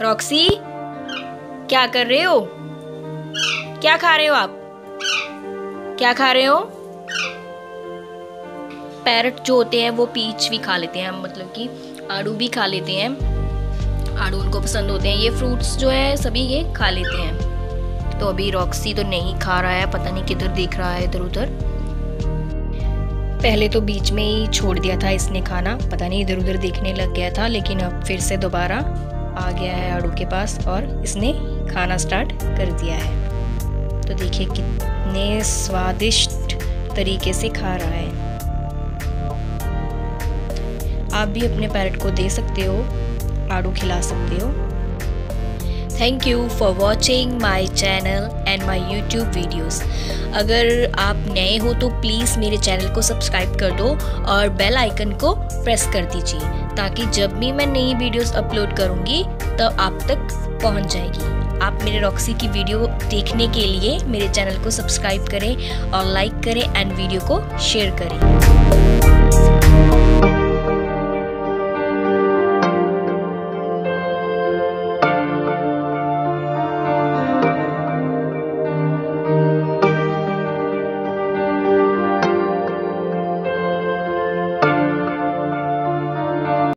Roxy, क्या कर रहे हो? क्या खा रहे हो आप? क्या खा रहे हो? पैरट जो होते हैं, वो पीच भी खा लेते हैं मतलब कि आड़ू भी खा लेते हैं। आड़ू उनको पसंद होते हैं। ये फ्रूट्स जो है, सभी ये खा लेते हैं। तो अभी रॉक्सी तो नहीं खा रहा है, पता नहीं किधर देख रहा है इधर उधर। पहले तो बीच में ही छोड़ दिया था इसने खाना, पता नहीं इधर उधर देखने लग गया था, लेकिन अब फिर से दोबारा आ गया है आड़ू के पास और इसने खाना स्टार्ट कर दिया है। तो देखिए कितने स्वादिष्ट तरीके से खा रहा है। आप भी अपने पैरट को दे सकते हो, आड़ू खिला सकते हो। Thank you for watching my channel and my YouTube videos अगर आप नए हो तो प्लीज़ मेरे चैनल को सब्सक्राइब कर दो और बेल आइकन को प्रेस कर दीजिए, ताकि जब भी मैं नई वीडियोस अपलोड करूँगी तब तो आप तक पहुँच जाएगी। आप मेरे रॉक्सी की वीडियो देखने के लिए मेरे चैनल को सब्सक्राइब करें और लाइक करें एंड वीडियो को शेयर करें।